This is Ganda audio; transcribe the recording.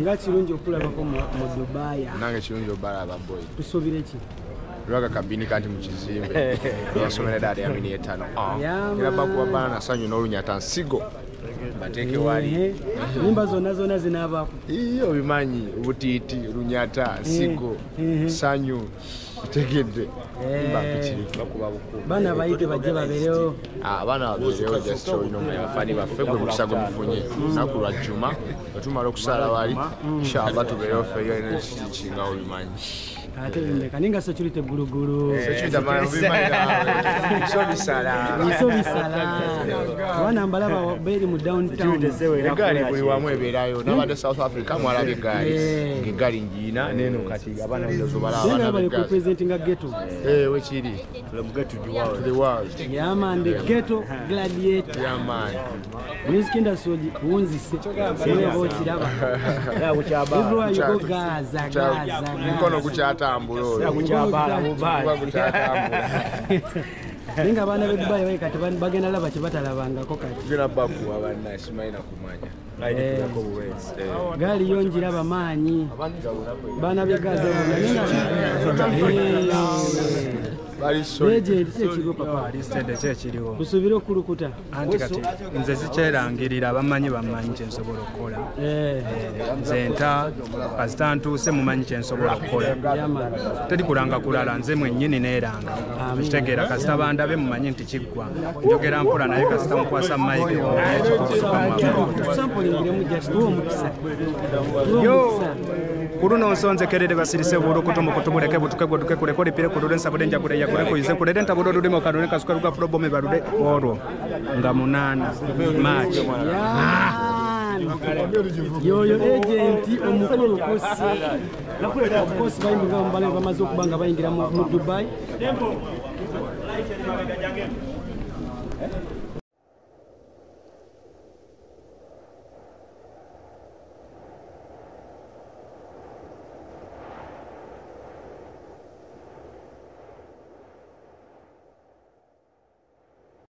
nga kirungi okulabako mu dubaaya nange kirungi obalaba boy? Tusuubire ki? Lwaga kabini kanti mu kizimbe. Yasomera ddaala ya mini etaano. Yeah, era man. bakuba bana sanyu n'olunyata nsigo. Bateeke wali Ehe. nimba zonna zonna zinaabaako iyo obimanyi obutiiti lunyata nsigo sanyu otegedde Eh. baana bayite bajje babeerewo abaana babeerewo just olina omanya bafaani baffe gwe mukisa gwe mufunye. Naku lwa jjuma wetumala okusala wali inshallah tubeerewo feyo nekikinga obimanyi. Ate bimeka ninga security gulugulu. Bisala. Abaana mbalaba beeri mu downtown. Egaali buli wamu ebeerayo nabadde south africa mwalaba egaali Eh. ngaegaali njiina neno kati abaana zobalaba naye nga abaana bali begaali kupresentinga geto wekiri to the world yamande geto gladiator. Yamaani music industry wunzise siweba okiraba everywhere you go gaza gaza mukono gaza gukyatambula oyo. Gukyabala guba gukyatambula. Naye nga abaana bedubayi bayi kati ba- bagenda laba kyebatalabangako kati. Gena bakuwa banna simanyi sorry. Legend kyekiriwo papa alisitende kyekiriwo tusuubire okulukuta anti kati nze sikyerangirira bamanyi bamanyi kyensobola okukola. Eh, nze nta kasita ntuuse mumanyi kyensobola okukola. Teri kulanga kulala nze mwennyini neeranga. Ekitegeera kasita bandabe mumanyi nti kiggwa. Njogera mpola naye kasita mukwasa omukisa. Ku luno nsonzekerere basirise bulukutu mukutu buleke butuke gweduke kuleko lipire kulule nsabule njagule yagule kuyize kulere ntabule olulimi okalule kasuka luga fulobome balude olwo nga munaana maaci Yaani. yoyo agenti omukulukusi of course. Bayimbinga mubale bamaze okuba nga bayingira mu dubai